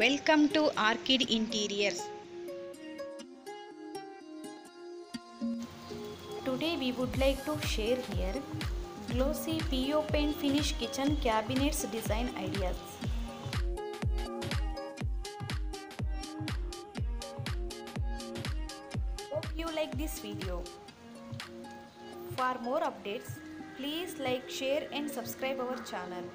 Welcome to Archid Interiors. Today we would like to share here glossy PU paint finish kitchen cabinets design ideas. Hope you like this video. For more updates, please like, share and subscribe our channel.